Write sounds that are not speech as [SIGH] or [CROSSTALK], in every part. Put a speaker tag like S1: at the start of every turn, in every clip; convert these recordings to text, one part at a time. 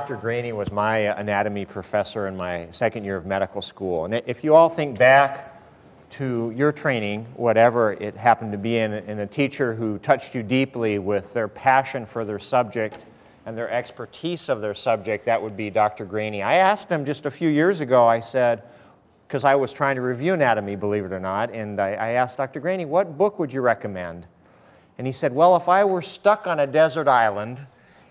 S1: Dr. Graney was my anatomy professor in my second year of medical school. And if you all think back to your training, whatever it happened to be in, and a teacher who touched you deeply with their passion for their subject and their expertise of their subject, that would be Dr. Graney. I asked him just a few years ago, I said, because I was trying to review anatomy, believe it or not, and I, I asked Dr. Graney, what book would you recommend? And he said, well, if I were stuck on a desert island,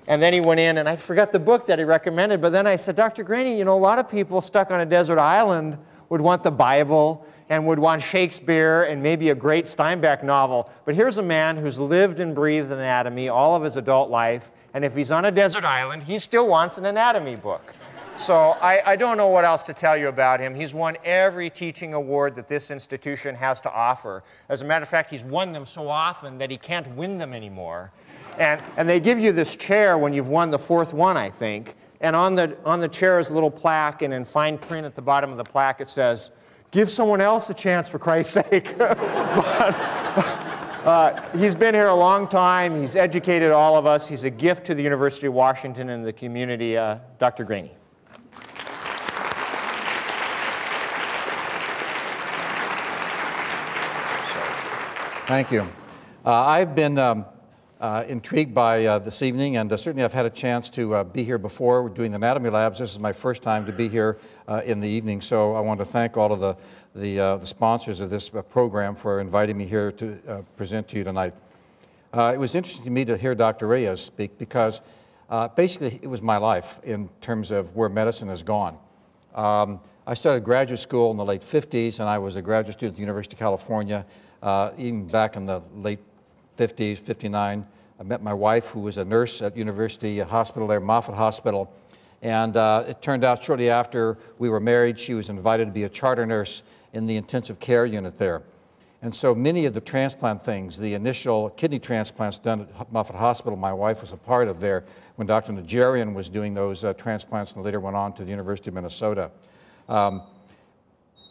S1: and then he went in, and I forgot the book that he recommended. But then I said, Dr. Graney, you know, a lot of people stuck on a desert island would want the Bible and would want Shakespeare and maybe a great Steinbeck novel. But here's a man who's lived and breathed anatomy all of his adult life. And if he's on a desert island, he still wants an anatomy book. So I, I, don't know what else to tell you about him. He's won every teaching award that this institution has to offer. As a matter of fact, he's won them so often that he can't win them anymore. And, and they give you this chair when you've won the fourth one, I think. And on the, on the chair is a little plaque, and in fine print at the bottom of the plaque it says, Give someone else a chance for Christ's [LAUGHS] sake. [LAUGHS] but, uh, he's been here a long time. He's educated all of us. He's a gift to the University of Washington and the community. Uh, Dr. Graney.
S2: Thank you. Uh, I've been um, uh, intrigued by uh, this evening, and uh, certainly I've had a chance to uh, be here before doing the anatomy labs. This is my first time to be here uh, in the evening, so I want to thank all of the, the, uh, the sponsors of this program for inviting me here to present to you tonight. it was interesting to me to hear Dr. Reyes speak because basically it was my life in terms of where medicine has gone. Um, I started graduate school in the late 50s, and I was a graduate student at the University of California, even back in the late 50s, 59. I met my wife, who was a nurse at University Hospital there, Moffitt Hospital. And uh, it turned out shortly after we were married, she was invited to be a charter nurse in the intensive care unit there. And so many of the transplant things, the initial kidney transplants done at Moffitt Hospital, my wife was a part of there when Dr. Najarian was doing those uh, transplants and later went on to the University of Minnesota. Um,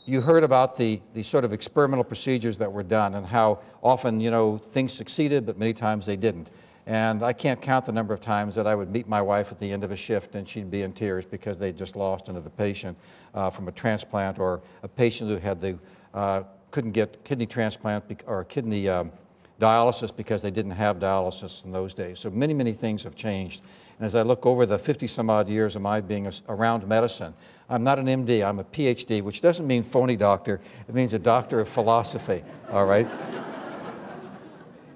S2: you heard about the, the sort of experimental procedures that were done and how often, you know, things succeeded, but many times they didn't. And I can't count the number of times that I would meet my wife at the end of a shift and she'd be in tears because they'd just lost another patient uh, from a transplant or a patient who had the, uh, couldn't get kidney transplant or kidney um, dialysis because they didn't have dialysis in those days. So many, many things have changed. And as I look over the 50 some odd years of my being around medicine, I'm not an MD, I'm a PhD, which doesn't mean phony doctor, it means a doctor of philosophy, all right?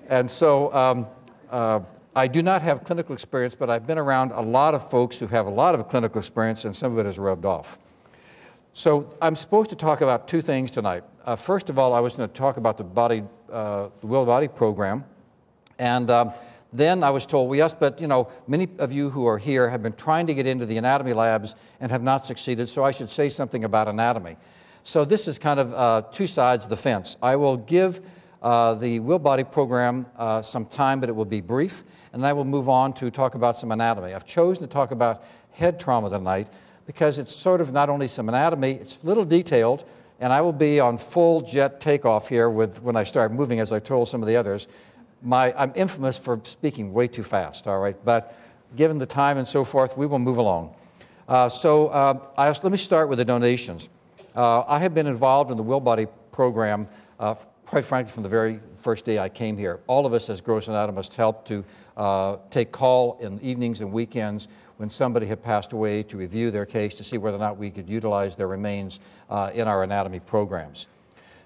S2: and so um, uh, I do not have clinical experience, but I've been around a lot of folks who have a lot of clinical experience, and some of it has rubbed off. So I'm supposed to talk about two things tonight. Uh, first of all, I was going to talk about the body, uh, the Willed Body program, and um, then I was told, yes, but you know, many of you who are here have been trying to get into the anatomy labs and have not succeeded, so I should say something about anatomy. So this is kind of uh, two sides of the fence. I will give uh, the Willed Body program uh, some time, but it will be brief, and then I will move on to talk about some anatomy. I've chosen to talk about head trauma tonight because it's sort of not only some anatomy, it's a little detailed, and I will be on full jet takeoff here with when I start moving, as I told some of the others my, I'm infamous for speaking way too fast, all right? But given the time and so forth, we will move along. Uh, so uh, I, let me start with the donations. Uh, I have been involved in the Willed Body program, uh, quite frankly, from the very first day I came here. All of us as gross anatomists helped to uh, take call in evenings and weekends when somebody had passed away to review their case to see whether or not we could utilize their remains uh, in our anatomy programs.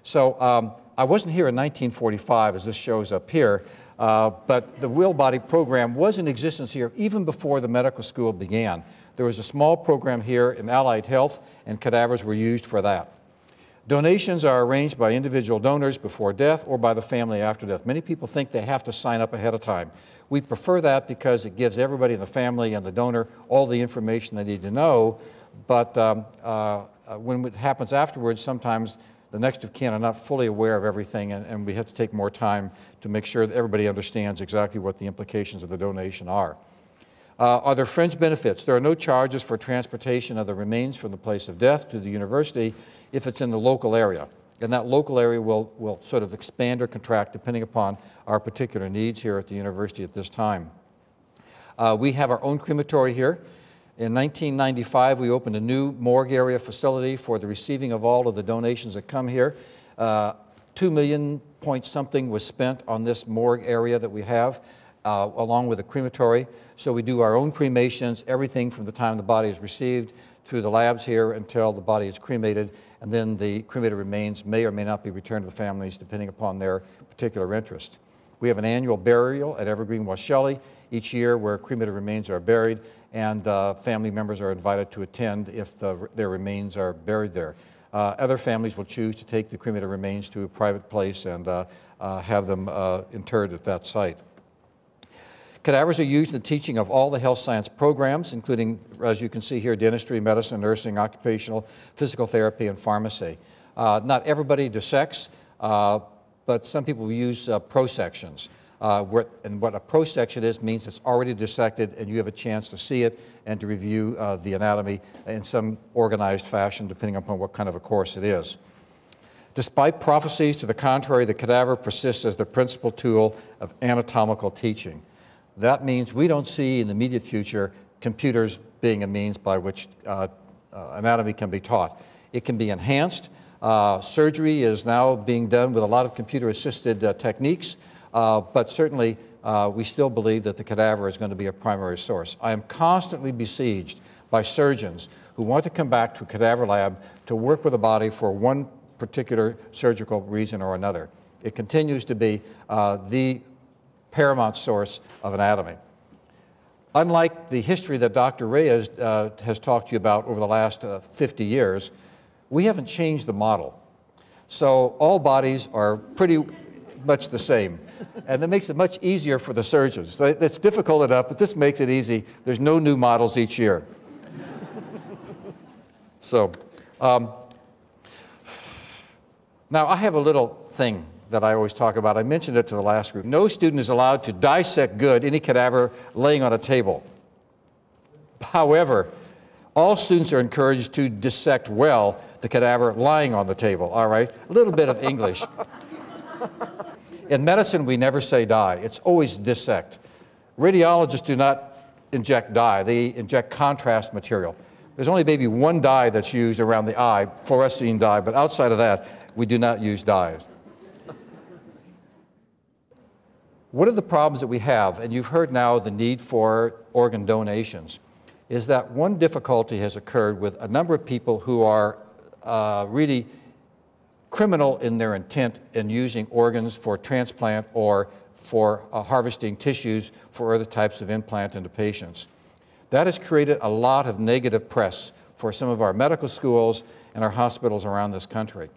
S2: So um, I wasn't here in 1945, as this shows up here, uh, but the Willed Body program was in existence here even before the medical school began. There was a small program here in Allied Health, and cadavers were used for that. Donations are arranged by individual donors before death or by the family after death. Many people think they have to sign up ahead of time. We prefer that because it gives everybody in the family and the donor all the information they need to know. But um, uh, when it happens afterwards, sometimes the next of kin are not fully aware of everything, and, and we have to take more time to make sure that everybody understands exactly what the implications of the donation are. Uh, are there fringe benefits? There are no charges for transportation of the remains from the place of death to the university if it's in the local area. And that local area will, will sort of expand or contract depending upon our particular needs here at the university at this time. Uh, we have our own crematory here. In 1995, we opened a new morgue area facility for the receiving of all of the donations that come here. Uh, Two million point something was spent on this morgue area that we have, uh, along with a crematory. So we do our own cremations, everything from the time the body is received through the labs here until the body is cremated, and then the cremated remains may or may not be returned to the families depending upon their particular interest. We have an annual burial at Evergreen Washelli each year where cremated remains are buried, and uh, family members are invited to attend if the, their remains are buried there. Uh, other families will choose to take the cremated remains to a private place and uh, uh, have them uh, interred at that site. Cadavers are used in the teaching of all the health science programs, including, as you can see here, dentistry, medicine, nursing, occupational, physical therapy, and pharmacy. Uh, not everybody dissects, uh, but some people use prosections. Uh, and what a prosection is means it's already dissected and you have a chance to see it and to review uh, the anatomy in some organized fashion, depending upon what kind of a course it is. Despite prophecies to the contrary, the cadaver persists as the principal tool of anatomical teaching. That means we don't see in the immediate future computers being a means by which uh, uh anatomy can be taught. It can be enhanced. Uh, surgery is now being done with a lot of computer assisted uh, techniques. Uh, but certainly, uh, we still believe that the cadaver is going to be a primary source. I am constantly besieged by surgeons who want to come back to a cadaver lab to work with a body for one particular surgical reason or another. It continues to be uh, the paramount source of anatomy. Unlike the history that Dr. Reyes uh, has talked to you about over the last uh, 50 years, we haven't changed the model. So all bodies are pretty much the same and that makes it much easier for the surgeons. So It's difficult enough, but this makes it easy. There's no new models each year. [LAUGHS] so, um, now I have a little thing that I always talk about. I mentioned it to the last group. No student is allowed to dissect good any cadaver laying on a table. However, all students are encouraged to dissect well the cadaver lying on the table, all right? A little bit of English. [LAUGHS] In medicine, we never say dye, it's always dissect. Radiologists do not inject dye, they inject contrast material. There's only maybe one dye that's used around the eye, fluorescein dye, but outside of that, we do not use dyes. One of the problems that we have, and you've heard now the need for organ donations, is that one difficulty has occurred with a number of people who are uh, really criminal in their intent in using organs for transplant or for uh, harvesting tissues for other types of implant into patients. That has created a lot of negative press for some of our medical schools and our hospitals around this country.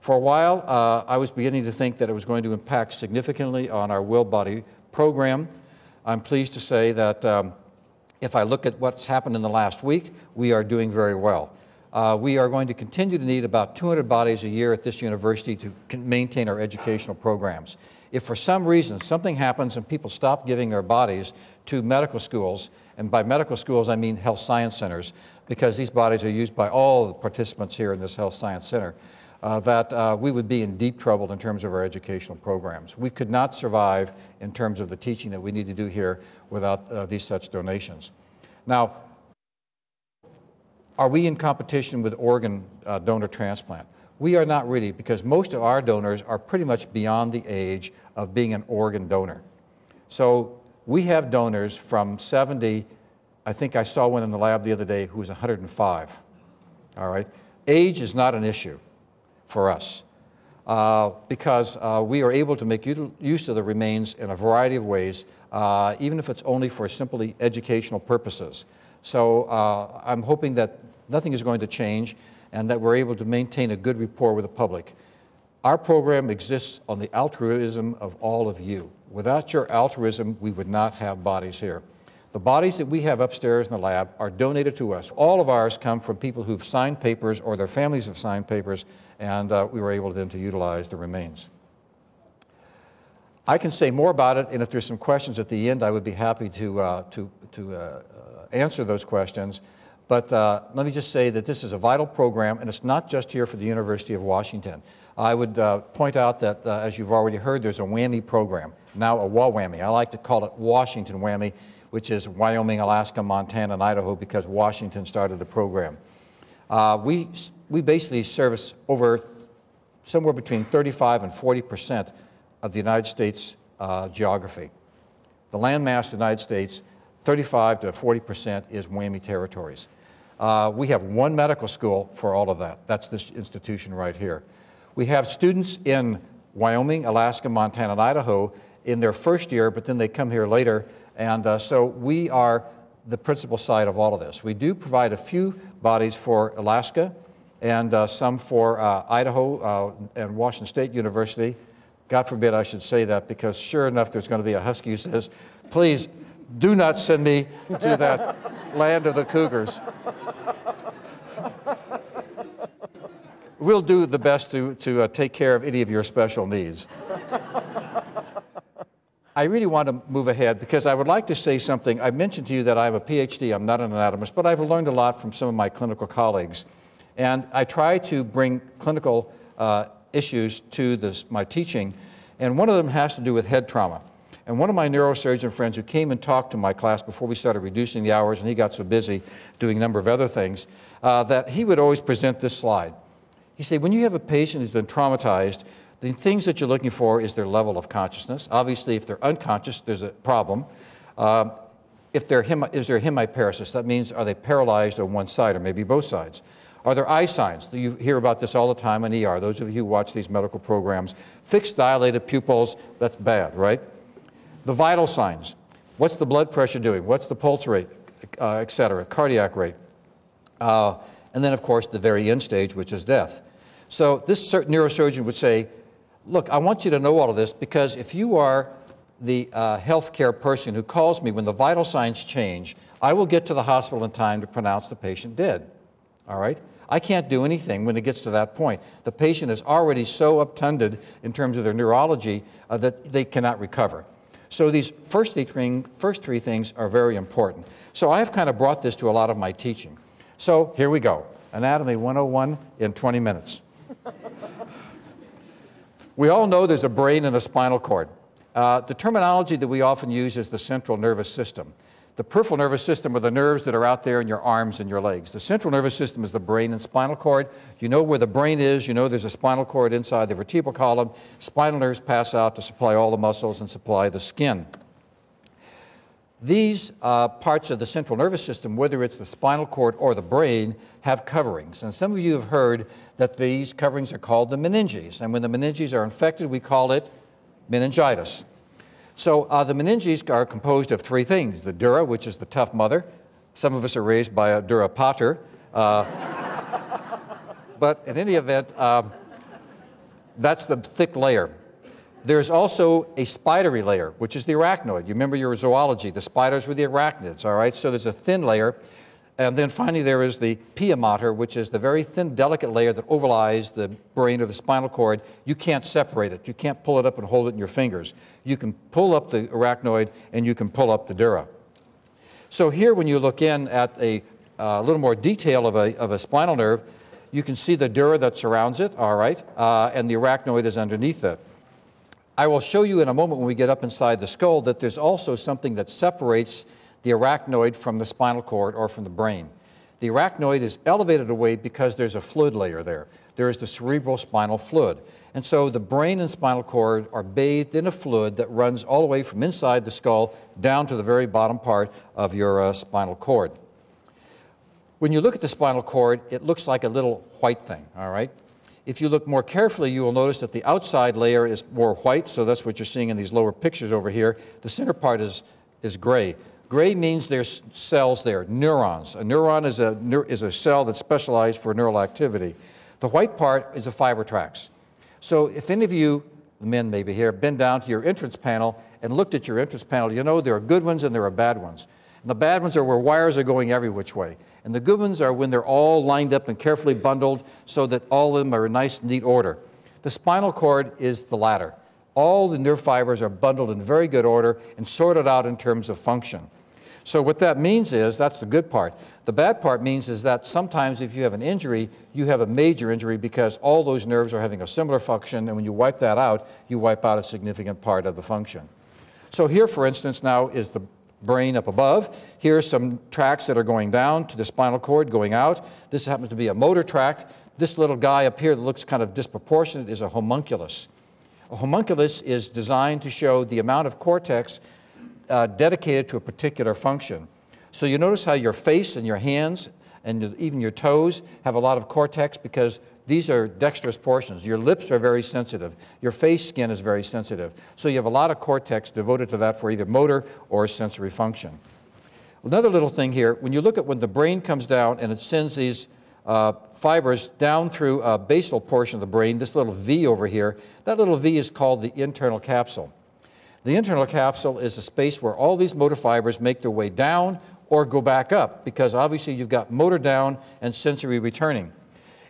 S2: For a while, uh, I was beginning to think that it was going to impact significantly on our willed body program. I'm pleased to say that um, if I look at what's happened in the last week, we are doing very well. Uh, we are going to continue to need about 200 bodies a year at this university to maintain our educational programs. If for some reason something happens and people stop giving their bodies to medical schools, and by medical schools I mean health science centers, because these bodies are used by all the participants here in this health science center, uh, that uh, we would be in deep trouble in terms of our educational programs. We could not survive in terms of the teaching that we need to do here without uh, these such donations. Now, are we in competition with organ uh, donor transplant? We are not really because most of our donors are pretty much beyond the age of being an organ donor. So we have donors from 70, I think I saw one in the lab the other day who was 105. All right? Age is not an issue for us uh, because uh, we are able to make use of the remains in a variety of ways, uh, even if it's only for simply educational purposes. So uh, I'm hoping that nothing is going to change and that we're able to maintain a good rapport with the public. Our program exists on the altruism of all of you. Without your altruism, we would not have bodies here. The bodies that we have upstairs in the lab are donated to us. All of ours come from people who've signed papers or their families have signed papers, and uh, we were able then to utilize the remains. I can say more about it, and if there's some questions at the end, I would be happy to, uh, to, to uh, uh answer those questions. But uh, let me just say that this is a vital program, and it's not just here for the University of Washington. I would uh, point out that, uh, as you've already heard, there's a WWAMI program, now a WAWAMI. I like to call it Washington WWAMI. which is Wyoming, Alaska, Montana, and Idaho, because Washington started the program. Uh, we, we basically service over somewhere between 35 and 40 percent of the United States uh, geography. The landmass of the United States, 35 to 40 percent is WWAMI territories. Uh, we have one medical school for all of that. That's this institution right here. We have students in Wyoming, Alaska, Montana, and Idaho in their first year, but then they come here later. And uh, so we are the principal side of all of this. We do provide a few bodies for Alaska and uh, some for uh, Idaho uh, and Washington State University. God forbid I should say that because sure enough, there's going to be a Husky who says, please do not send me to that land of the Cougars. We'll do the best to, to uh, take care of any of your special needs. I really want to move ahead because I would like to say something. I mentioned to you that I have a PhD, I'm not an anatomist, but I've learned a lot from some of my clinical colleagues. And I try to bring clinical uh, issues to this, my teaching, and one of them has to do with head trauma. And one of my neurosurgeon friends who came and talked to my class before we started reducing the hours, and he got so busy doing a number of other things, uh, that he would always present this slide. He said, when you have a patient who's been traumatized, the things that you're looking for is their level of consciousness. Obviously, if they're unconscious, there's a problem. Um, if they're is there hemiparesis? That means are they paralyzed on one side or maybe both sides? Are there eye signs? You hear about this all the time in ER. Those of you who watch these medical programs. Fixed dilated pupils, that's bad, right? The vital signs. What's the blood pressure doing? What's the pulse rate, uh, et cetera, cardiac rate? Uh, and then, of course, the very end stage, which is death. So this neurosurgeon would say, look, I want you to know all of this because if you are the uh, healthcare person who calls me when the vital signs change, I will get to the hospital in time to pronounce the patient dead. All right? I can't do anything when it gets to that point. The patient is already so obtunded in terms of their neurology uh, that they cannot recover. So these first three, first three things are very important. So I've kind of brought this to a lot of my teaching. So here we go. Anatomy 101 in 20 minutes. we all know there's a brain and a spinal cord. Uh, the terminology that we often use is the central nervous system. The peripheral nervous system are the nerves that are out there in your arms and your legs. The central nervous system is the brain and spinal cord. You know where the brain is, you know there's a spinal cord inside the vertebral column. Spinal nerves pass out to supply all the muscles and supply the skin. These uh, parts of the central nervous system, whether it's the spinal cord or the brain, have coverings. And some of you have heard that these coverings are called the meninges. And when the meninges are infected, we call it meningitis. So uh, the meninges are composed of three things the dura, which is the tough mother. Some of us are raised by a dura pater. Uh, [LAUGHS] but in any event, um, that's the thick layer. There's also a spidery layer, which is the arachnoid. You remember your zoology, the spiders were the arachnids, all right? So there's a thin layer. And then finally, there is the pia mater, which is the very thin, delicate layer that overlies the brain or the spinal cord. You can't separate it. You can't pull it up and hold it in your fingers. You can pull up the arachnoid and you can pull up the dura. So here, when you look in at a uh, little more detail of a, of a spinal nerve, you can see the dura that surrounds it, all right, uh, and the arachnoid is underneath it. I will show you in a moment when we get up inside the skull that there's also something that separates the arachnoid from the spinal cord or from the brain. The arachnoid is elevated away because there's a fluid layer there. There is the cerebral spinal fluid. And so the brain and spinal cord are bathed in a fluid that runs all the way from inside the skull down to the very bottom part of your uh, spinal cord. When you look at the spinal cord, it looks like a little white thing, all right? If you look more carefully, you will notice that the outside layer is more white, so that's what you're seeing in these lower pictures over here. The center part is, is gray. Gray means there's cells there, neurons. A neuron is a, is a cell that's specialized for neural activity. The white part is the fiber tracts. So if any of you, the men maybe here, been down to your entrance panel and looked at your entrance panel, you know there are good ones and there are bad ones. And the bad ones are where wires are going every which way. And the good ones are when they're all lined up and carefully bundled so that all of them are in nice, neat order. The spinal cord is the latter. All the nerve fibers are bundled in very good order and sorted out in terms of function. So what that means is, that's the good part. The bad part means is that sometimes if you have an injury, you have a major injury because all those nerves are having a similar function, and when you wipe that out, you wipe out a significant part of the function. So here, for instance, now is the brain up above. Here are some tracts that are going down to the spinal cord, going out. This happens to be a motor tract. This little guy up here that looks kind of disproportionate is a homunculus. A homunculus is designed to show the amount of cortex uh, dedicated to a particular function. So you notice how your face and your hands and even your toes have a lot of cortex because these are dexterous portions. Your lips are very sensitive. Your face skin is very sensitive. So you have a lot of cortex devoted to that for either motor or sensory function. Another little thing here, when you look at when the brain comes down and it sends these uh, fibers down through a basal portion of the brain, this little V over here, that little V is called the internal capsule. The internal capsule is a space where all these motor fibers make their way down or go back up because obviously you've got motor down and sensory returning.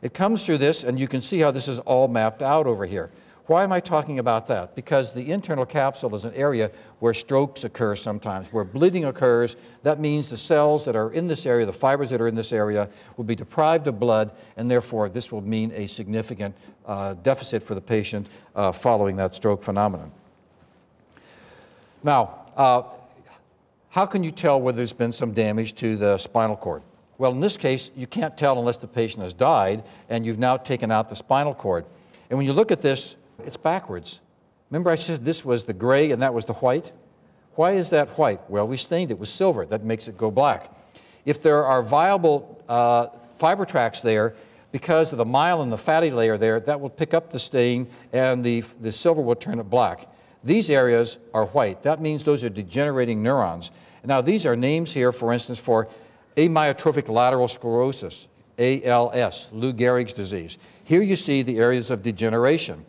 S2: It comes through this, and you can see how this is all mapped out over here. Why am I talking about that? Because the internal capsule is an area where strokes occur sometimes, where bleeding occurs. That means the cells that are in this area, the fibers that are in this area, will be deprived of blood, and therefore this will mean a significant uh, deficit for the patient uh, following that stroke phenomenon. Now, uh, how can you tell whether there's been some damage to the spinal cord? Well, in this case, you can't tell unless the patient has died and you've now taken out the spinal cord. And when you look at this, it's backwards. Remember I said this was the gray and that was the white? Why is that white? Well, we stained it with silver. That makes it go black. If there are viable uh, fiber tracts there, because of the myelin, the fatty layer there, that will pick up the stain and the, the silver will turn it black. These areas are white. That means those are degenerating neurons. Now, these are names here, for instance, for amyotrophic lateral sclerosis, ALS, Lou Gehrig's disease. Here you see the areas of degeneration.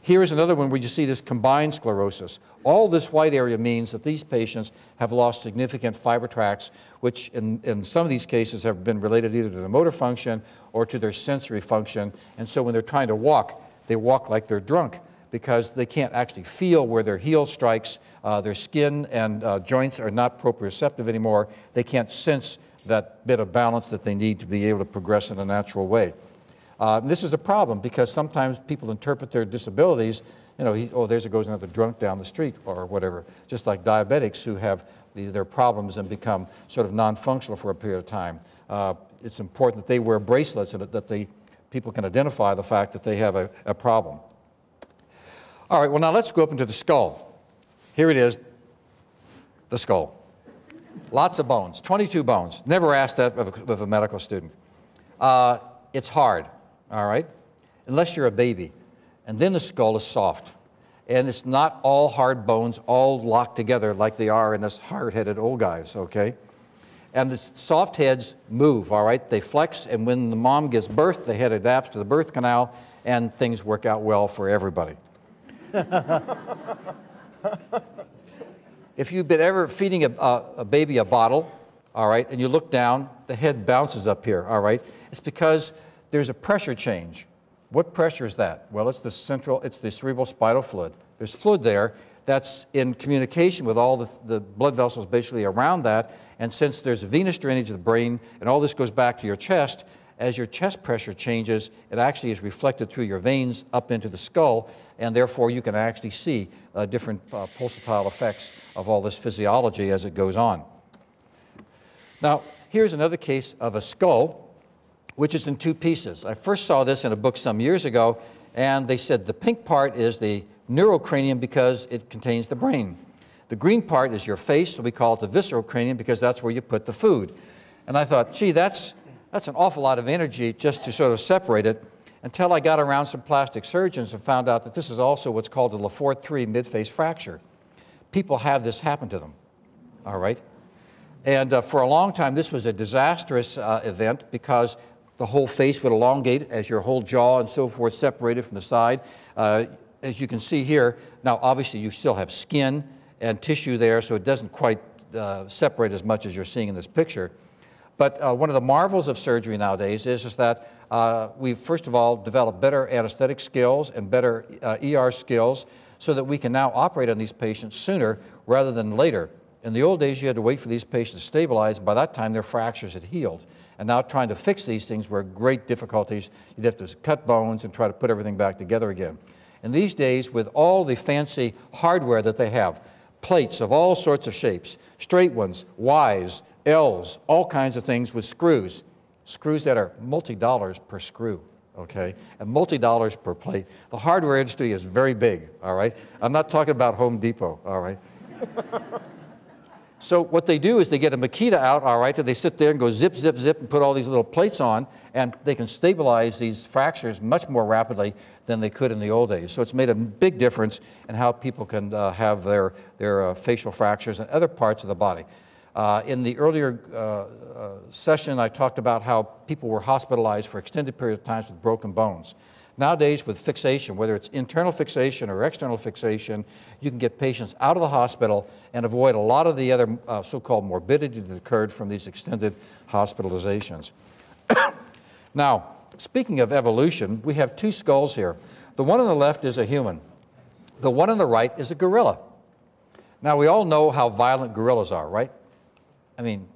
S2: Here is another one where you see this combined sclerosis. All this white area means that these patients have lost significant fiber tracts, which in, in some of these cases have been related either to their motor function or to their sensory function. And so when they're trying to walk, they walk like they're drunk because they can't actually feel where their heel strikes. Uh, their skin and uh, joints are not proprioceptive anymore. They can't sense that bit of balance that they need to be able to progress in a natural way. Uh, this is a problem because sometimes people interpret their disabilities, you know, he, oh, there's a goes another drunk down the street or whatever, just like diabetics who have the, their problems and become sort of non-functional for a period of time. Uh, it's important that they wear bracelets so that, that they, people can identify the fact that they have a, a problem. All right, well, now let's go up into the skull. Here it is, the skull. Lots of bones, 22 bones. Never asked that of a, of a medical student. Uh, it's hard, all right, unless you're a baby. And then the skull is soft. And it's not all hard bones all locked together like they are in us hard-headed old guys, okay? And the soft heads move, all right? They flex, and when the mom gives birth, the head adapts to the birth canal, and things work out well for everybody. [LAUGHS] if you've been ever feeding a, a, a, baby a bottle, all right, and you look down, the head bounces up here, all right, it's because there's a pressure change. What pressure is that? Well, it's the central, it's the cerebral spinal fluid. There's fluid there that's in communication with all the, the blood vessels basically around that. And since there's venous drainage of the brain and all this goes back to your chest, as your chest pressure changes, it actually is reflected through your veins up into the skull, and therefore you can actually see uh, different uh, pulsatile effects of all this physiology as it goes on. Now, here's another case of a skull, which is in two pieces. I first saw this in a book some years ago, and they said the pink part is the neurocranium because it contains the brain. The green part is your face, so we call it the visceral cranium because that's where you put the food. And I thought, gee, that's that's an awful lot of energy just to sort of separate it until I got around some plastic surgeons and found out that this is also what's called a Le Fort 3 midface fracture. People have this happen to them, all right? And uh, for a long time, this was a disastrous uh, event because the whole face would elongate as your whole jaw and so forth separated from the side. Uh, as you can see here, now obviously you still have skin and tissue there, so it doesn't quite uh, separate as much as you're seeing in this picture. But uh, one of the marvels of surgery nowadays is, is that uh, we've first of all developed better anesthetic skills and better uh, ER skills so that we can now operate on these patients sooner rather than later. In the old days, you had to wait for these patients to stabilize. and By that time, their fractures had healed. And now trying to fix these things were great difficulties. You'd have to cut bones and try to put everything back together again. And these days, with all the fancy hardware that they have, plates of all sorts of shapes, straight ones, Ys, Ls, all kinds of things with screws, screws that are multi-dollars per screw, okay, and multi-dollars per plate. The hardware industry is very big, all right? I'm not talking about Home Depot, all right? So what they do is they get a Makita out, all right, and they sit there and go zip, zip, zip, and put all these little plates on, and they can stabilize these fractures much more rapidly than they could in the old days. So it's made a big difference in how people can uh, have their, their uh, facial fractures and other parts of the body. Uh, in the earlier uh, uh, session, I talked about how people were hospitalized for extended periods of times with broken bones. Nowadays, with fixation, whether it's internal fixation or external fixation, you can get patients out of the hospital and avoid a lot of the other uh, so called morbidity that occurred from these extended hospitalizations. [COUGHS] now, speaking of evolution, we have two skulls here. The one on the left is a human, the one on the right is a gorilla. Now, we all know how violent gorillas are, right? I mean,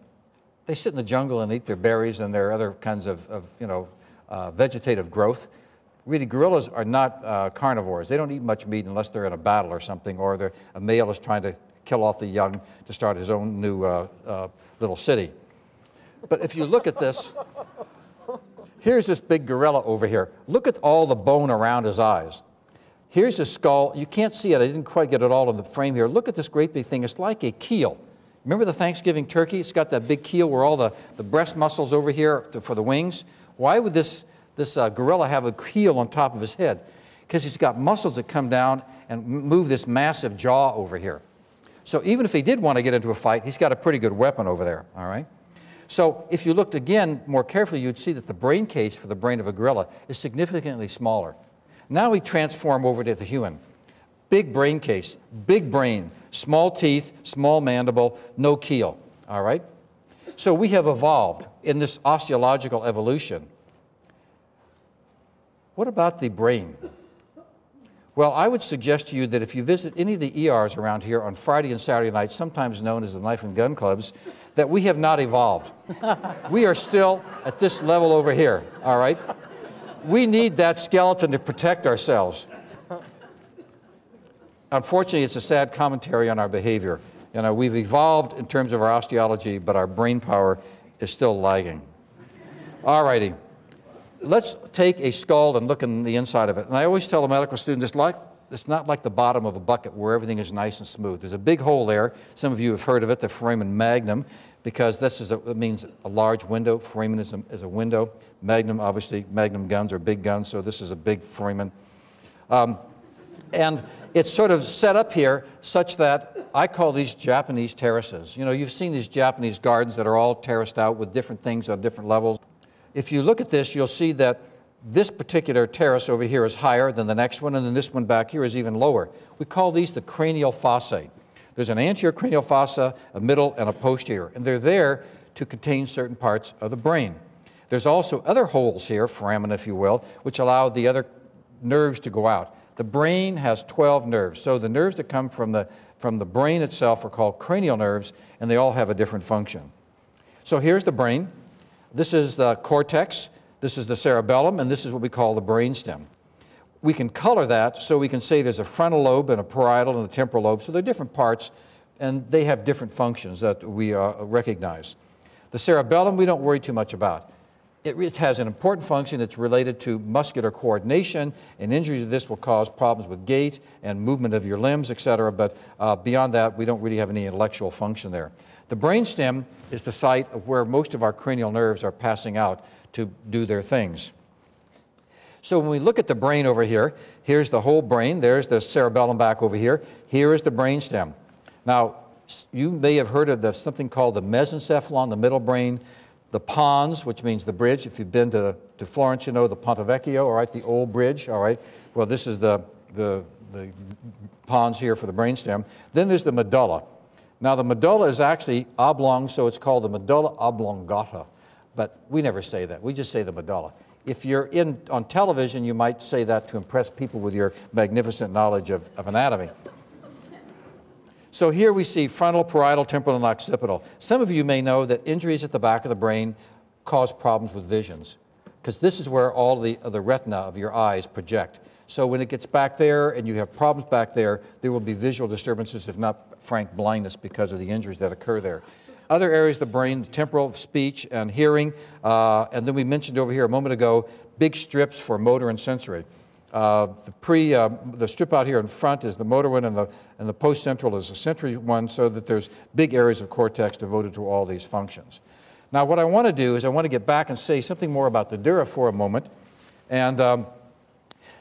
S2: they sit in the jungle and eat their berries and their other kinds of, of you know, uh, vegetative growth really, gorillas are not uh, carnivores. They don't eat much meat unless they're in a battle or something, or a male is trying to kill off the young to start his own new uh, uh, little city. But if you look at this, here's this big gorilla over here. Look at all the bone around his eyes. Here's his skull. You can't see it. I didn't quite get it all in the frame here. Look at this great big thing. It's like a keel. Remember the Thanksgiving turkey? It's got that big keel where all the, the breast muscles over here to, for the wings. Why would this this uh, gorilla have a keel on top of his head because he's got muscles that come down and move this massive jaw over here. So even if he did want to get into a fight, he's got a pretty good weapon over there, all right? So if you looked again more carefully, you'd see that the brain case for the brain of a gorilla is significantly smaller. Now we transform over to the human. Big brain case, big brain, small teeth, small mandible, no keel, all right? So we have evolved in this osteological evolution what about the brain? Well, I would suggest to you that if you visit any of the ERs around here on Friday and Saturday nights, sometimes known as the knife and gun clubs, that we have not evolved. [LAUGHS] we are still at this level over here, all right? We need that skeleton to protect ourselves. Unfortunately, it's a sad commentary on our behavior. You know, we've evolved in terms of our osteology, but our brain power is still lagging. All righty let's take a skull and look in the inside of it. And I always tell a medical student, it's, like, it's not like the bottom of a bucket where everything is nice and smooth. There's a big hole there. Some of you have heard of it, the foramen magnum, because this is a, it means a large window. Foramen is a, is a window. Magnum, obviously, magnum guns are big guns, so this is a big foramen. Um, and it's sort of set up here such that I call these Japanese terraces. You know, you've seen these Japanese gardens that are all terraced out with different things on different levels if you look at this, you'll see that this particular terrace over here is higher than the next one, and then this one back here is even lower. We call these the cranial fossae. There's an anterior cranial fossa, a middle, and a posterior, and they're there to contain certain parts of the brain. There's also other holes here, foramen if you will, which allow the other nerves to go out. The brain has 12 nerves, so the nerves that come from the, from the brain itself are called cranial nerves, and they all have a different function. So here's the brain. This is the cortex, this is the cerebellum, and this is what we call the brainstem. We can color that so we can say there's a frontal lobe and a parietal and a temporal lobe, so they're different parts, and they have different functions that we uh, recognize. The cerebellum we don't worry too much about. It, has an important function that's related to muscular coordination, and injuries to this will cause problems with gait and movement of your limbs, et cetera, but uh, beyond that, we don't really have any intellectual function there. The brainstem is the site of where most of our cranial nerves are passing out to do their things. So when we look at the brain over here, here's the whole brain, there's the cerebellum back over here, here is the brainstem. Now, you may have heard of the, something called the mesencephalon, the middle brain, the pons, which means the bridge. If you've been to, to Florence, you know the Ponte Vecchio, all right, the old bridge, all right. Well, this is the, the, the pons here for the brainstem. Then there's the medulla. Now, the medulla is actually oblong, so it's called the medulla oblongata, but we never say that. We just say the medulla. If you're in, on television, you might say that to impress people with your magnificent knowledge of, of anatomy. So here we see frontal, parietal, temporal, and occipital. Some of you may know that injuries at the back of the brain cause problems with visions, because this is where all the, the retina of your eyes project. So when it gets back there and you have problems back there, there will be visual disturbances, if not frank blindness, because of the injuries that occur there. Other areas of the brain, temporal, speech, and hearing. Uh, and then we mentioned over here a moment ago, big strips for motor and sensory. Uh, the pre, uh, the strip out here in front is the motor one, and the and the post central is the sensory one, so that there's big areas of cortex devoted to all these functions. Now, what I want to do is I want to get back and say something more about the dura for a moment, and um,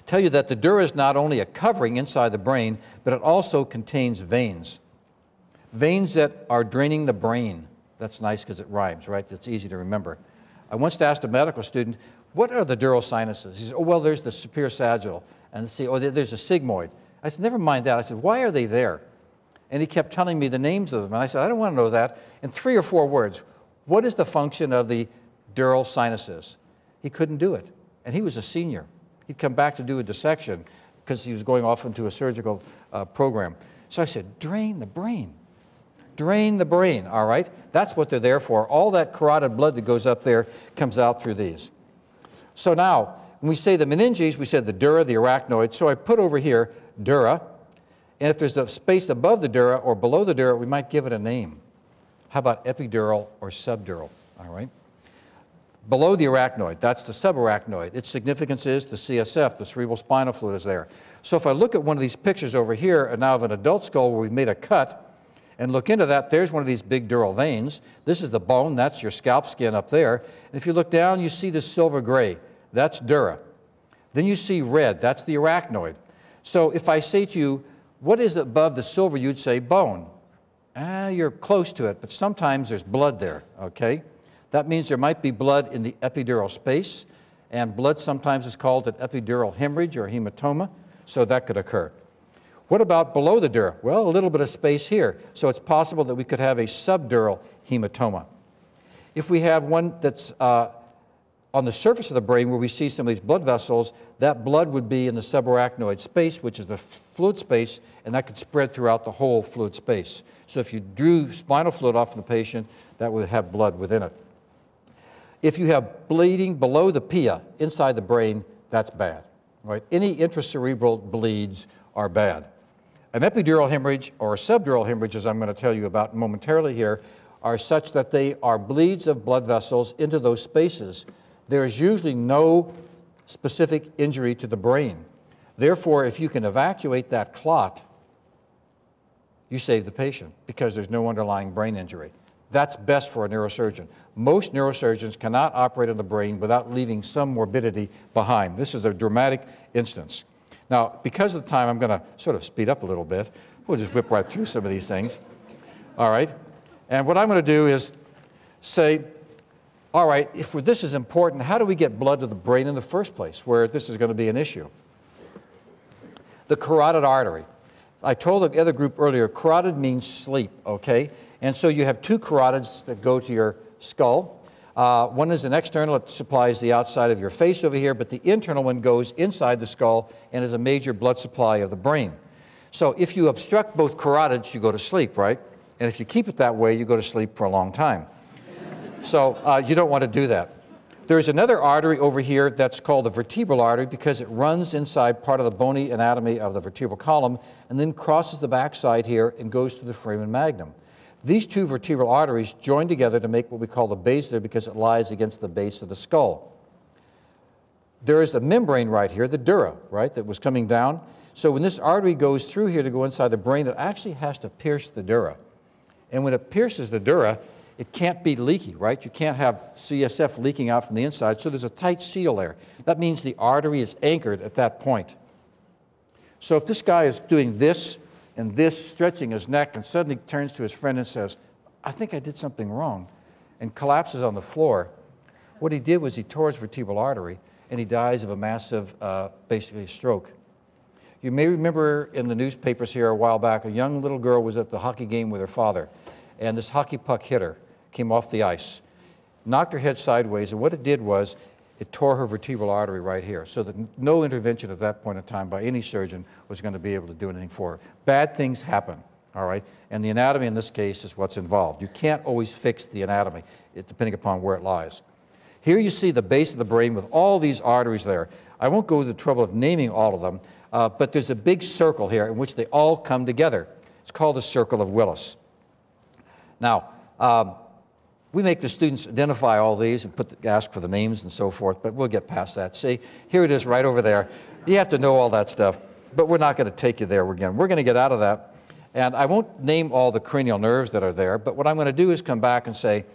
S2: tell you that the dura is not only a covering inside the brain, but it also contains veins, veins that are draining the brain. That's nice because it rhymes, right? It's easy to remember. I once asked a medical student, what are the dural sinuses? He said, oh, well, there's the superior sagittal, and see, oh, there's a sigmoid. I said, never mind that. I said, why are they there? And he kept telling me the names of them. And I said, I don't want to know that. In three or four words, what is the function of the dural sinuses? He couldn't do it. And he was a senior. He'd come back to do a dissection because he was going off into a surgical uh, program. So I said, drain the brain. Drain the brain, all right? That's what they're there for. All that carotid blood that goes up there comes out through these. So now, when we say the meninges, we said the dura, the arachnoid. So I put over here dura. And if there's a space above the dura or below the dura, we might give it a name. How about epidural or subdural? All right. Below the arachnoid, that's the subarachnoid. Its significance is the CSF, the cerebral spinal fluid is there. So if I look at one of these pictures over here, and now of an adult skull where we've made a cut, and look into that, there's one of these big dural veins. This is the bone, that's your scalp skin up there. And if you look down, you see this silver gray. That's dura. Then you see red, that's the arachnoid. So if I say to you, what is above the silver, you'd say bone. Ah, you're close to it, but sometimes there's blood there, okay? That means there might be blood in the epidural space, and blood sometimes is called an epidural hemorrhage or hematoma, so that could occur. What about below the dura? Well, a little bit of space here, so it's possible that we could have a subdural hematoma. If we have one that's uh, on the surface of the brain where we see some of these blood vessels, that blood would be in the subarachnoid space, which is the fluid space, and that could spread throughout the whole fluid space. So if you drew spinal fluid off the patient, that would have blood within it. If you have bleeding below the pia, inside the brain, that's bad. Right? Any intracerebral bleeds are bad. An epidural hemorrhage or a subdural hemorrhage, as I'm going to tell you about momentarily here, are such that they are bleeds of blood vessels into those spaces there is usually no specific injury to the brain. Therefore, if you can evacuate that clot, you save the patient because there's no underlying brain injury. That's best for a neurosurgeon. Most neurosurgeons cannot operate on the brain without leaving some morbidity behind. This is a dramatic instance. Now, because of the time, I'm going to sort of speed up a little bit. We'll just whip right through some of these things. All right? And what I'm going to do is say, all right, if this is important, how do we get blood to the brain in the first place where this is going to be an issue? The carotid artery. I told the other group earlier, carotid means sleep, okay? And so you have two carotids that go to your skull. Uh, one is an external, it supplies the outside of your face over here, but the internal one goes inside the skull and is a major blood supply of the brain. So if you obstruct both carotids, you go to sleep, right? And if you keep it that way, you go to sleep for a long time. So uh, you don't want to do that. There's another artery over here that's called the vertebral artery because it runs inside part of the bony anatomy of the vertebral column and then crosses the backside here and goes to the foramen magnum. These two vertebral arteries join together to make what we call the basilar because it lies against the base of the skull. There is a membrane right here, the dura, right, that was coming down. So when this artery goes through here to go inside the brain, it actually has to pierce the dura. And when it pierces the dura, it can't be leaky, right? You can't have CSF leaking out from the inside, so there's a tight seal there. That means the artery is anchored at that point. So if this guy is doing this and this, stretching his neck, and suddenly turns to his friend and says, I think I did something wrong, and collapses on the floor, what he did was he tore his vertebral artery and he dies of a massive, uh, basically, stroke. You may remember in the newspapers here a while back, a young little girl was at the hockey game with her father, and this hockey puck hit her came off the ice, knocked her head sideways, and what it did was it tore her vertebral artery right here, so that no intervention at that point in time by any surgeon was going to be able to do anything for her. Bad things happen, all right? And the anatomy in this case is what's involved. You can't always fix the anatomy, depending upon where it lies. Here you see the base of the brain with all these arteries there. I won't go to the trouble of naming all of them, uh, but there's a big circle here in which they all come together. It's called the Circle of Willis. Now, um, we make the students identify all these and put the, ask for the names and so forth, but we'll get past that. See, here it is right over there. You have to know all that stuff, but we're not going to take you there again. We're going to get out of that. And I won't name all the cranial nerves that are there, but what I'm going to do is come back and say,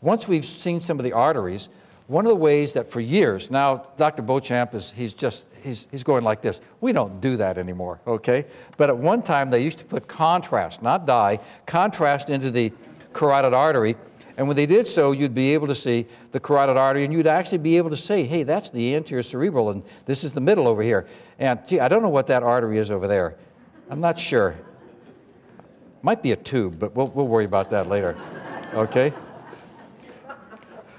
S2: once we've seen some of the arteries, one of the ways that for years, now Dr. Beauchamp is, he's just, he's, he's going like this. We don't do that anymore, okay? But at one time they used to put contrast, not dye, contrast into the carotid artery. And when they did so, you'd be able to see the carotid artery and you'd actually be able to say, hey, that's the anterior cerebral and this is the middle over here. And gee, I don't know what that artery is over there. I'm not sure. Might be a tube, but we'll, we'll worry about that later, okay?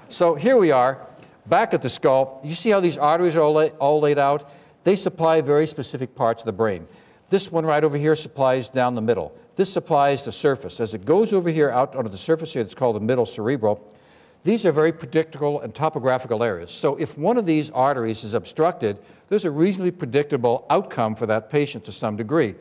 S2: So here we are, back at the skull. You see how these arteries are all, lay, all laid out? They supply very specific parts of the brain. This one right over here supplies down the middle. This supplies the surface. As it goes over here out onto the surface here, it's called the middle cerebral. These are very predictable and topographical areas. So if one of these arteries is obstructed, there's a reasonably predictable outcome for that patient to some degree.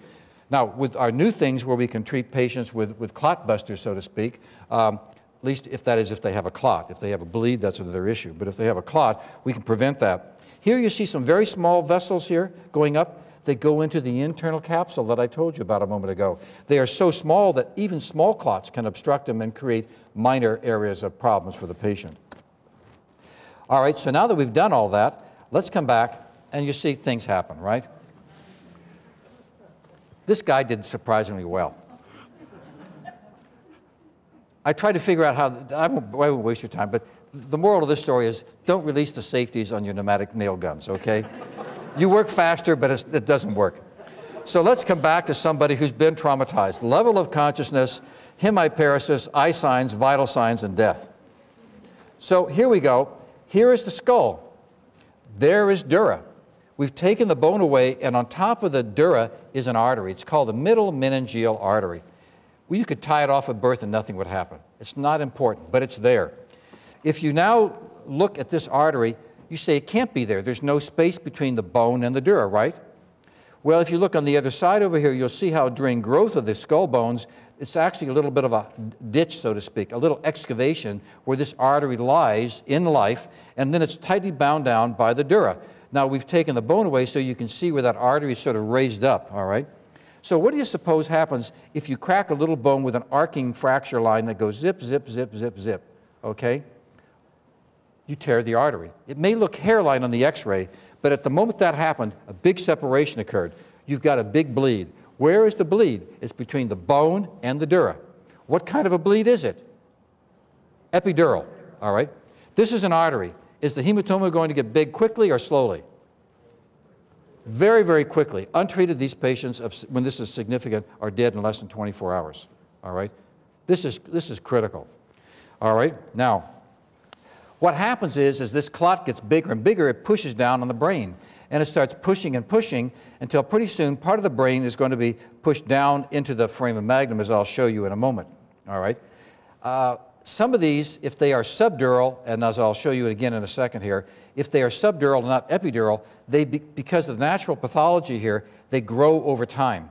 S2: Now, with our new things where we can treat patients with, with clot busters, so to speak, um, at least if that is if they have a clot. If they have a bleed, that's another issue. But if they have a clot, we can prevent that. Here you see some very small vessels here going up. They go into the internal capsule that I told you about a moment ago. They are so small that even small clots can obstruct them and create minor areas of problems for the patient. All right, so now that we've done all that, let's come back and you see things happen, right? This guy did surprisingly well. I tried to figure out how, I won't, I won't waste your time, but the moral of this story is don't release the safeties on your pneumatic nail guns, okay? You work faster, but it doesn't work. So let's come back to somebody who's been traumatized. Level of consciousness, hemiparesis, eye signs, vital signs, and death. So here we go. Here is the skull. There is dura. We've taken the bone away, and on top of the dura is an artery. It's called the middle meningeal artery. Well, you could tie it off at birth and nothing would happen. It's not important, but it's there. If you now look at this artery, you say it can't be there. There's no space between the bone and the dura, right? Well, if you look on the other side over here, you'll see how during growth of the skull bones, it's actually a little bit of a ditch, so to speak, a little excavation where this artery lies in life, and then it's tightly bound down by the dura. Now, we've taken the bone away so you can see where that artery is sort of raised up, all right? So what do you suppose happens if you crack a little bone with an arcing fracture line that goes zip, zip, zip, zip, zip, okay? You tear the artery. It may look hairline on the x-ray, but at the moment that happened, a big separation occurred. You've got a big bleed. Where is the bleed? It's between the bone and the dura. What kind of a bleed is it? Epidural, all right? This is an artery. Is the hematoma going to get big quickly or slowly? very, very quickly. Untreated, these patients, when this is significant, are dead in less than 24 hours. All right? This is, this is critical. All right? Now, what happens is, as this clot gets bigger and bigger, it pushes down on the brain. And it starts pushing and pushing until pretty soon part of the brain is going to be pushed down into the foramen magnum, as I'll show you in a moment. All right? Uh, some of these, if they are subdural, and as I'll show you again in a second here, if they are subdural and not epidural, they, because of the natural pathology here, they grow over time.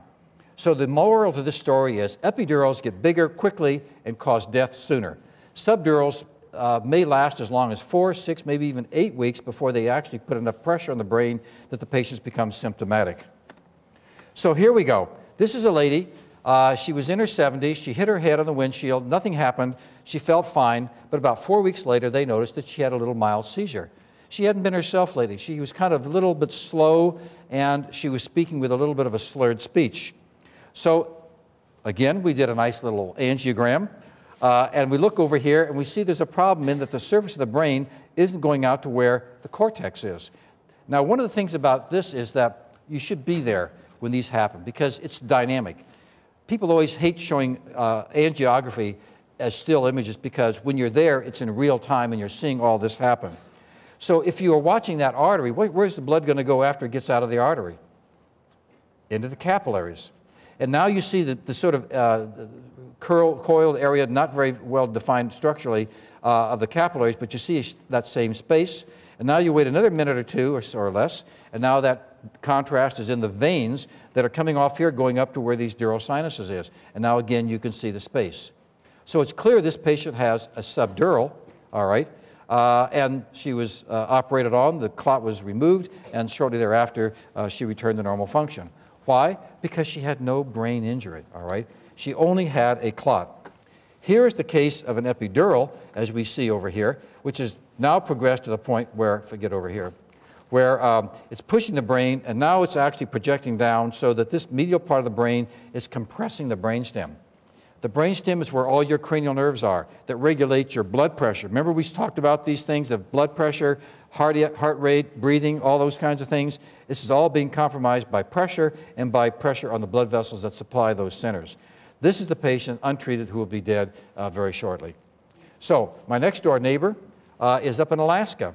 S2: So the moral to this story is epidurals get bigger quickly and cause death sooner. Subdurals uh, may last as long as four, six, maybe even eight weeks before they actually put enough pressure on the brain that the patients become symptomatic. So here we go. This is a lady. Uh, she was in her 70s. She hit her head on the windshield. Nothing happened. She felt fine. But about four weeks later, they noticed that she had a little mild seizure. She hadn't been herself lately. She was kind of a little bit slow, and she was speaking with a little bit of a slurred speech. So, again, we did a nice little angiogram, uh, and we look over here and we see there's a problem in that the surface of the brain isn't going out to where the cortex is. Now, one of the things about this is that you should be there when these happen because it's dynamic. People always hate showing uh, angiography as still images because when you're there, it's in real time and you're seeing all this happen. So if you are watching that artery, where's the blood going to go after it gets out of the artery? Into the capillaries. And now you see the, the sort of uh, curl, coiled area, not very well defined structurally, uh, of the capillaries, but you see that same space. And now you wait another minute or two or, or less, and now that contrast is in the veins that are coming off here going up to where these dural sinuses is. And now again, you can see the space. So it's clear this patient has a subdural, all right, uh, and she was uh, operated on, the clot was removed, and shortly thereafter, uh, she returned to normal function. Why? Because she had no brain injury, all right? She only had a clot. Here is the case of an epidural, as we see over here, which has now progressed to the point where, if I get over here, where um, it's pushing the brain, and now it's actually projecting down so that this medial part of the brain is compressing the brainstem. The brainstem is where all your cranial nerves are that regulate your blood pressure. Remember, we talked about these things of blood pressure, heart, heart rate, breathing, all those kinds of things. This is all being compromised by pressure and by pressure on the blood vessels that supply those centers. This is the patient, untreated, who will be dead uh, very shortly. So, my next door neighbor uh, is up in Alaska.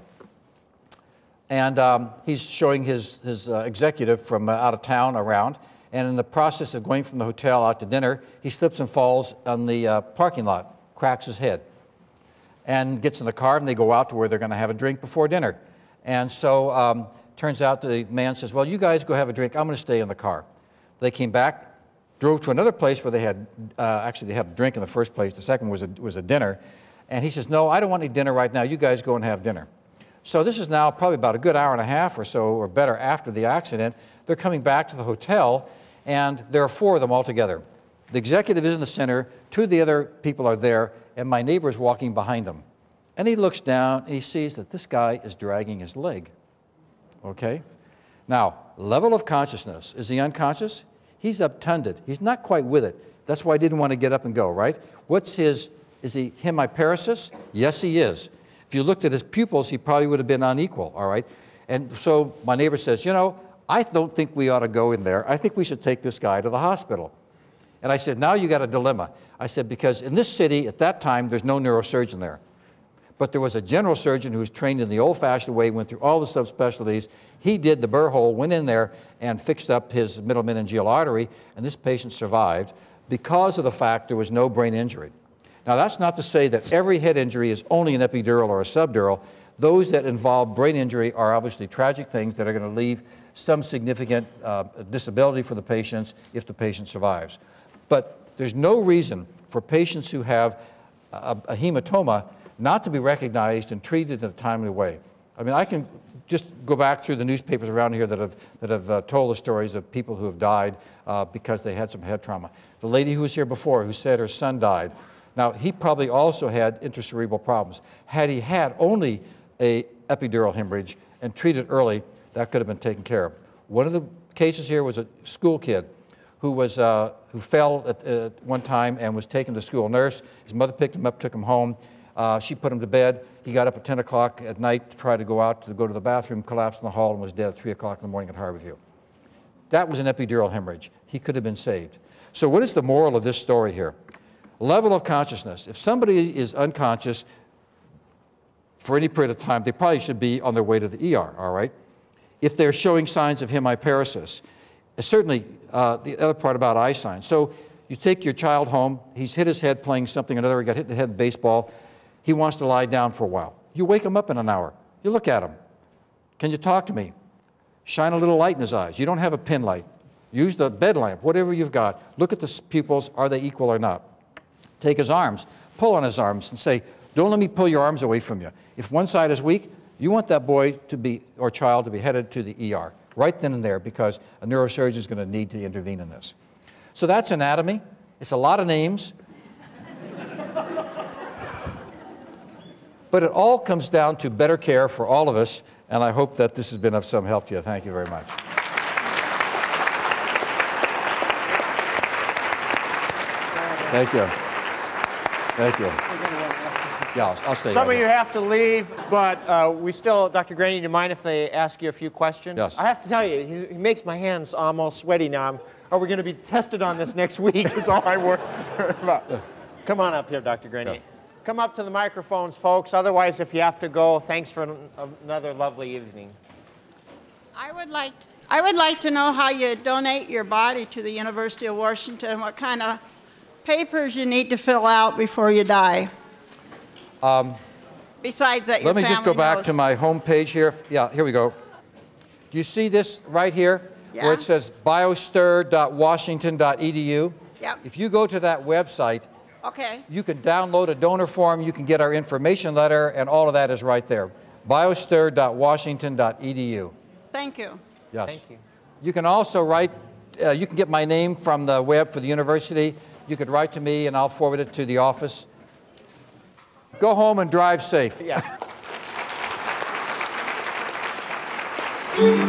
S2: And um, he's showing his, his uh, executive from uh, out of town around. And in the process of going from the hotel out to dinner, he slips and falls on the uh, parking lot, cracks his head, and gets in the car, and they go out to where they're going to have a drink before dinner. And so um, turns out the man says, Well, you guys go have a drink. I'm going to stay in the car. They came back, drove to another place where they had uh, actually they had a drink in the first place. The second was a, was a dinner. And he says, No, I don't want any dinner right now. You guys go and have dinner. So this is now probably about a good hour and a half or so, or better, after the accident. They're coming back to the hotel, and there are four of them all together. The executive is in the center, two of the other people are there, and my neighbor is walking behind them. And he looks down and he sees that this guy is dragging his leg. Okay? Now, level of consciousness. Is he unconscious? He's obtunded. He's not quite with it. That's why I didn't want to get up and go, right? What's his, is he hemiparesis? Yes, he is. If you looked at his pupils, he probably would have been unequal, all right? And so my neighbor says, you know, I don't think we ought to go in there. I think we should take this guy to the hospital. And I said, now you got a dilemma. I said, because in this city at that time, there's no neurosurgeon there. But there was a general surgeon who was trained in the old fashioned way, went through all the subspecialties. He did the burr hole, went in there, and fixed up his middle meningeal artery, and this patient survived because of the fact there was no brain injury. Now, that's not to say that every head injury is only an epidural or a subdural. Those that involve brain injury are obviously tragic things that are going to leave some significant uh, disability for the patients if the patient survives. But there's no reason for patients who have a, a hematoma not to be recognized and treated in a timely way. I mean, I can just go back through the newspapers around here that have, that have uh, told the stories of people who have died uh, because they had some head trauma. The lady who was here before who said her son died. Now, he probably also had intracerebral problems. Had he had only a epidural hemorrhage and treated early, that could have been taken care of. One of the cases here was a school kid who, was, uh, who fell at one time and was taken to school nurse. His mother picked him up, took him home. Uh, she put him to bed. He got up at 10 o'clock at night to try to go out to go to the bathroom, collapsed in the hall, and was dead at 3 o'clock in the morning at Harborview. That was an epidural hemorrhage. He could have been saved. So, what is the moral of this story here? Level of consciousness. If somebody is unconscious for any period of time, they probably should be on their way to the ER, all right? If they're showing signs of hemiparesis, certainly uh, the other part about eye signs. So, you take your child home, he's hit his head playing something another, he got hit in the head baseball, he wants to lie down for a while. You wake him up in an hour. You look at him. Can you talk to me? Shine a little light in his eyes. You don't have a pin light. Use the bed lamp, whatever you've got. Look at the pupils. Are they equal or not? Take his arms, pull on his arms, and say, Don't let me pull your arms away from you. If one side is weak, you want that boy to be, or child to be headed to the ER right then and there because a neurosurgeon is going to need to intervene in this. So that's anatomy. It's a lot of names. But it all comes down to better care for all of us, and I hope that this has been of some help to you. Thank you very much. Thank you. Thank you. Yeah, I'll, I'll stay.
S1: Some
S2: right
S1: of you have to leave, but uh, we still, Dr. Graney, do you mind if they ask you a few questions?
S2: Yes.
S1: I have to tell you, he, he makes my hands almost sweaty now. I'm, are we going to be tested on this next [LAUGHS] week? Is all I worry about. Come on up here, Dr. Graney.
S2: Yeah.
S1: Come up to the microphones, folks. Otherwise, if you have to go, thanks for another lovely evening.
S3: I would like I would like to know how you donate your body to the University of Washington, what kind of papers you need to fill out before you die. Um, Besides that, your
S2: Let me just go
S3: family
S2: back
S3: knows.
S2: to my home page here. Yeah, here we go. Do you see this right here? Where it says biostr.washington.edu?
S3: Yep.
S2: If you go to that website,
S3: Okay,
S2: you can download a donor form, you can get our information letter, and all of that is right there. biostr.washington.edu.
S3: thank you.
S2: Yes.
S1: Thank you.
S2: You can also write, uh, you can get my name from the web for the university. You could write to me and I'll forward it to the office. Go home and drive safe.
S1: Yeah. [LAUGHS]